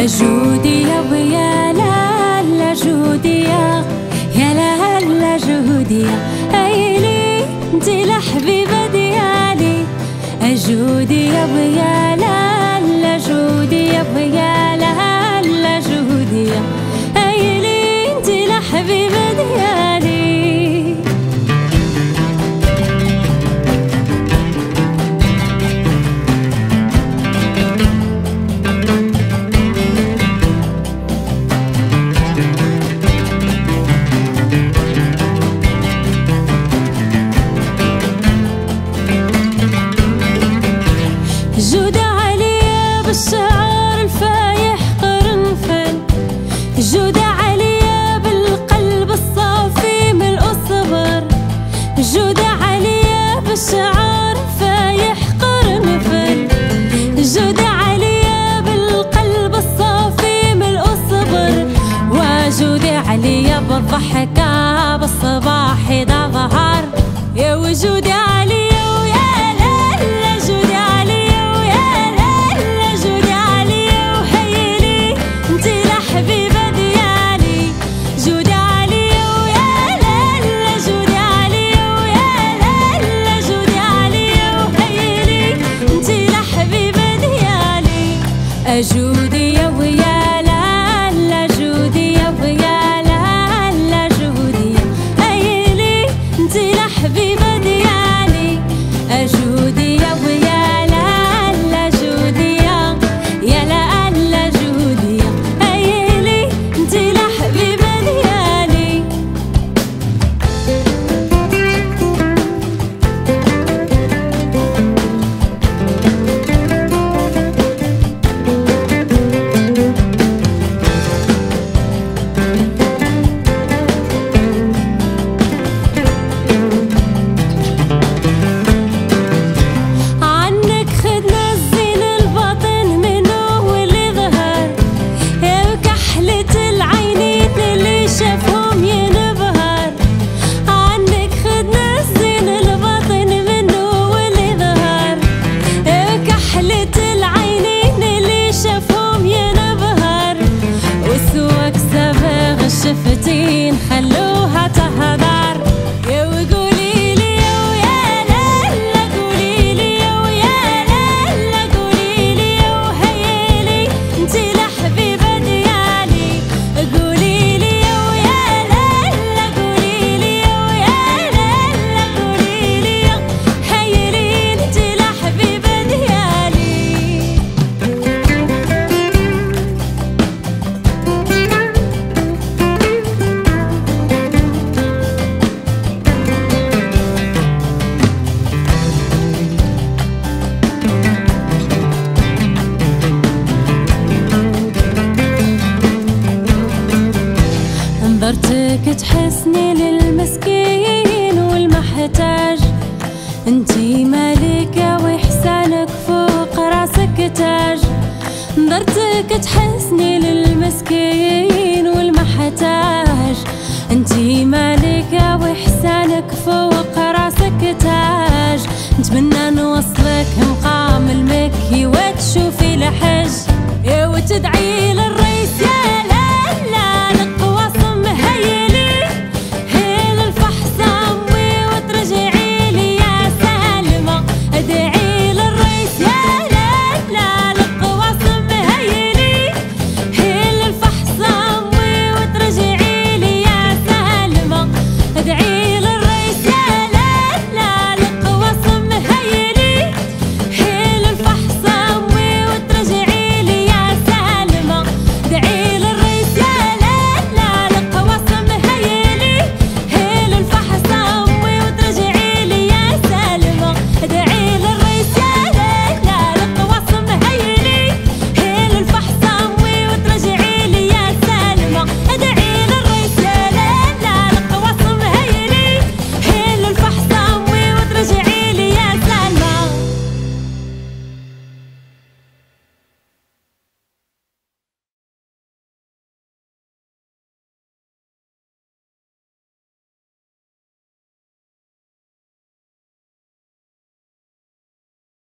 ajude. أجودي صرتك تحسني للمسكين والمحتاج. انتي ملكة وإحسانك فوق راسك تاج. نظرتك تحسني للمسكين والمحتاج. انتي ملكة وإحسانك فوق